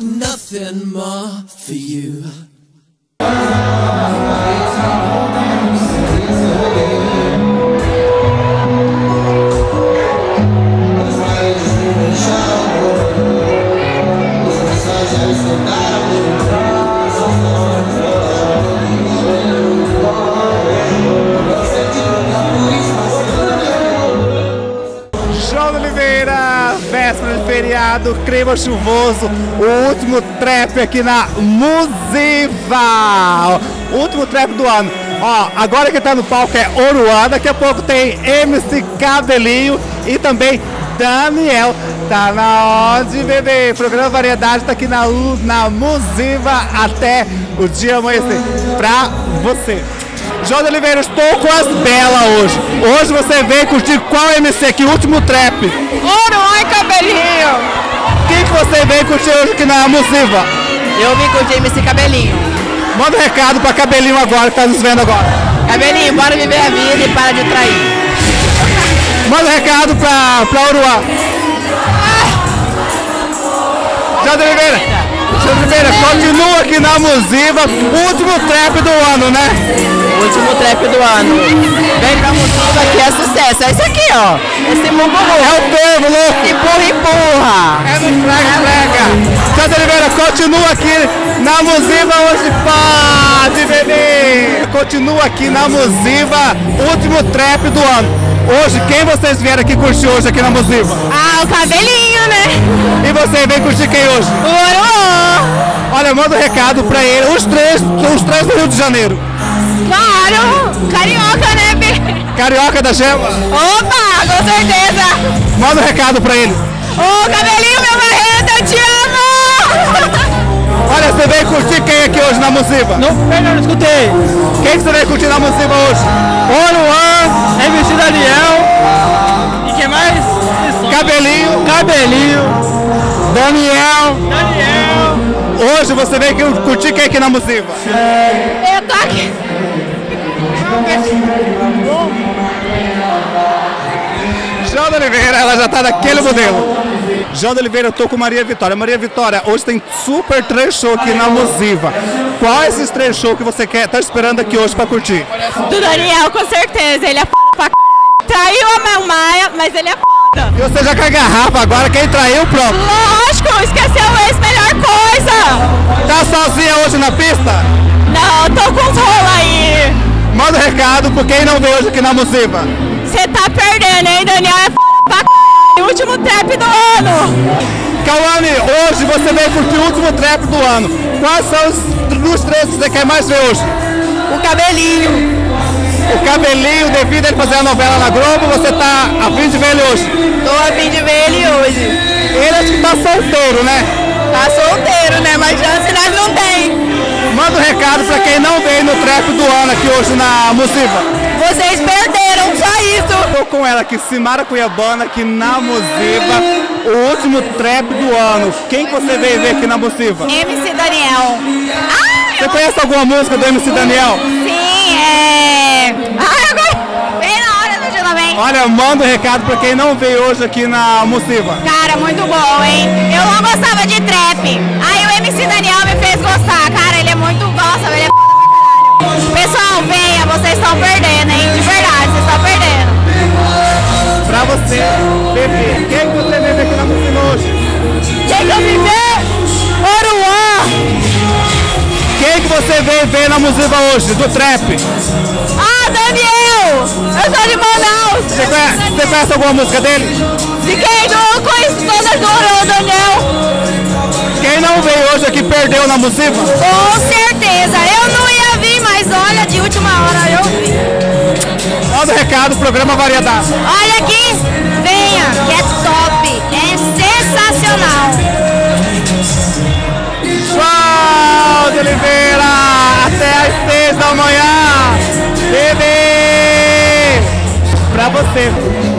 Nothing more for you. Feriado, clima chuvoso, o último trap aqui na Musiva. O último trap do ano. Ó, agora que tá no palco é Oruan, daqui a pouco tem MC Cabelinho e também Daniel. Tá na onde, bebê? Programa Variedade tá aqui na, na Musiva até o dia amanhecer. Pra você. João Oliveira, estou com as belas hoje. Hoje você veio curtir qual MC aqui? Último trap. Ouro e cabelinho. Você veio curtir hoje aqui na Musiva? Eu vim o James Cabelinho. Manda um recado pra Cabelinho agora, que tá nos vendo agora. Cabelinho, bora viver a vida e para de trair. Manda um recado pra, pra Uruá. De Oliveira. João de Oliveira, continua aqui na Musiva, último trap do ano, né? Último trap do ano. Vem pra Musiva que é sucesso. É isso aqui, ó. Esse mundo É o povo louco. Empurra, empurra. É no Prega Prega. Santa Oliveira, continua aqui na Musiva hoje. Pode, bebê! Continua aqui na Musiva, último trap do ano. Hoje, quem vocês vieram aqui curtir hoje aqui na Musiva? Ah, o cabelinho, né? E você vem curtir quem hoje? O Ouro. Olha, manda um recado pra ele. Os três, os três do Rio de Janeiro. Claro. Carioca, né, Bê? Carioca da Gema. Opa, com certeza. Manda um recado pra ele. Ô, cabelinho, meu barreto, eu te amo. Olha, você veio curtir quem aqui hoje na Musiva? Não, melhor, não escutei. Quem que você veio curtir na Musiva hoje? Oruan, MC Daniel. E quem mais? Cabelinho. Cabelinho. Daniel. Daniel. Hoje você veio curtir quem aqui na Musiva? Eu tô aqui. João de Oliveira, ela já tá daquele modelo. João de Oliveira, eu tô com Maria Vitória. Maria Vitória, hoje tem super três shows aqui na Musiva. Qual é esses três shows que você quer, tá esperando aqui hoje pra curtir? Do Daniel, com certeza. Ele é foda pra c... Traiu a Mel Maia, mas ele é foda. E você já com a garrafa agora, quem traiu, pronto. Lógico, esqueceu o ex, melhor coisa. Tá sozinha hoje na pista? Não, tô com os rolos aí. Manda um recado por quem não veio hoje aqui na Musiva. Você tá perdendo, hein, Daniel? É foda pra c... Último trap do ano. Cauane, hoje você veio curtir o último trap do ano. Quais são os, os três que você quer mais ver hoje? O cabelinho. O cabelinho, devido a ele fazer a novela na Globo, você tá a fim de ver ele hoje. Tô a fim de ver ele hoje. Ele acho que tá solteiro, né? Tá solteiro, né? Mas chance nós não tem. Manda um recado pra quem não veio no trap do ano aqui hoje na Musiva. Vocês perderam, só isso. Tô com ela aqui, Simara Cuiabana, aqui na Musiva. O último trap do ano. Quem que você veio ver aqui na Musiva? MC Daniel. Ah, Você conhece alguma música do MC Daniel? Sim, é. Ai, agora. Bem na hora do julgamento. Olha, manda um recado pra quem não veio hoje aqui na Musiva. Cara, muito bom, hein? Eu não gostava de trap. Aí o MC Daniel me fez gostar. Cara, muito gosta, ele é pra caralho. Pessoal, venha, vocês estão perdendo, hein? De verdade, vocês estão perdendo. Pra você, bebê. Quem que você ver aqui na Musiva hoje? Quem que eu vim ver? Oruan! Quem que você veio ver na Musiva hoje, do trap? Ah, Daniel! Eu sou de Manaus! Você conhece, você conhece alguma música dele? De quem? Não conheço todas do Oruan, Daniel. Quem não veio hoje aqui perdeu na Musiva? Com certeza. Eu não ia vir, mas olha, de última hora eu vi. Manda um recado, programa Variedade. Olha aqui, venha, que é top, é sensacional. João de Oliveira, até às seis da manhã. Bebê! Pra você.